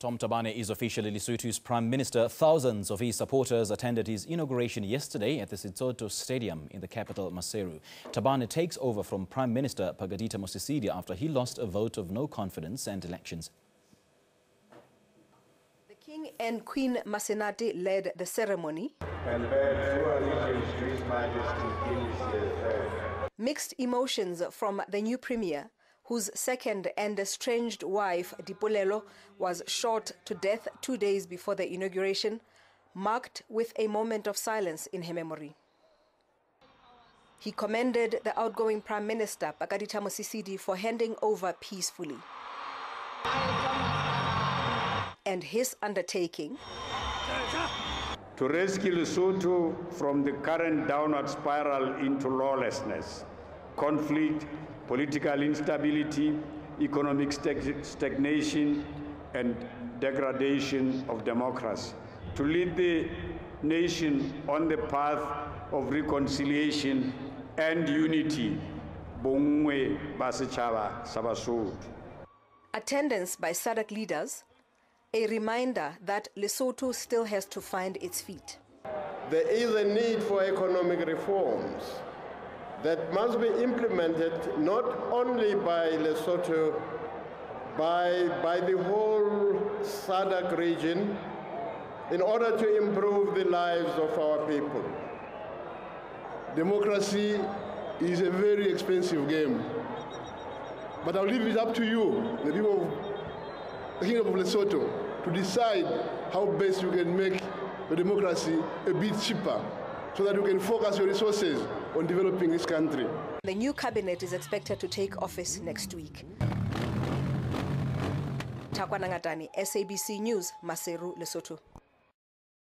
Tom Thabane is officially Lesotho's Prime Minister. Thousands of his supporters attended his inauguration yesterday at the Setsoto Stadium in the capital, Maseru. Thabane takes over from Prime Minister Pakalitha Mosisili after he lost a vote of no confidence and elections. The King and Queen Masenate led the ceremony. Mixed emotions from the new premier, whose second and estranged wife, Dipolelo, was shot to death two days before the inauguration, marked with a moment of silence in her memory. He commended the outgoing Prime Minister, Phakamisa Mosisili, for handing over peacefully. And his undertaking To rescue Lesotho from the current downward spiral into lawlessness, conflict, political instability, economic stagnation, and degradation of democracy. To lead the nation on the path of reconciliation and unity, bongwe ba setšhaba sa Basotho. Attendance by SADC leaders, a reminder that Lesotho still has to find its feet. There is a need for economic reforms that must be implemented not only by Lesotho, by, by the whole SADC region in order to improve the lives of our people. Democracy is a very expensive game. But I'll leave it up to you, the people of the Kingdom of Lesotho, to decide how best you can make the democracy a bit cheaper so that you can focus your resources on developing this country. The new cabinet is expected to take office next week. Takwana SABC News, Maseru, Lesotho.